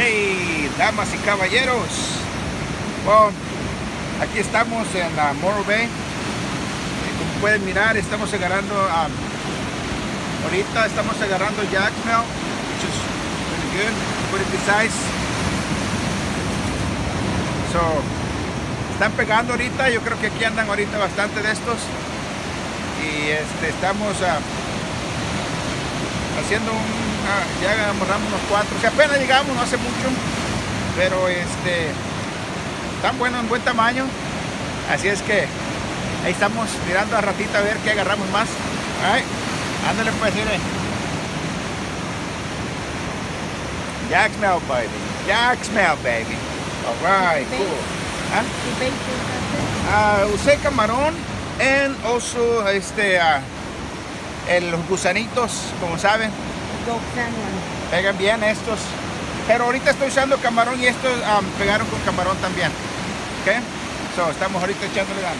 Hey, damas y caballeros. Bueno, aquí estamos en la Morro Bay. Eh, Como pueden mirar, estamos agarrando, um, ahorita estamos agarrando Jacksmel, which is really good, pretty size. So, están pegando ahorita, yo creo que aquí andan ahorita bastante de estos. Y este, estamos ah, haciendo un, ya amarramos unos cuatro, que apenas llegamos, no hace mucho, pero este, están buenos, en buen tamaño. Así es que ahí estamos mirando a ratita a ver qué agarramos más. Ay, ándale pues, mire. Jack Smell, baby. Jack Smell, baby. Alright, cool. ¿Ah? Ah, usé camarón en oso, este, ah, el- los gusanitos, como saben, pegan bien estos. Pero ahorita estoy usando camarón y estos ah, pegaron con camarón también. ¿Ok? So, estamos ahorita echándole ganas.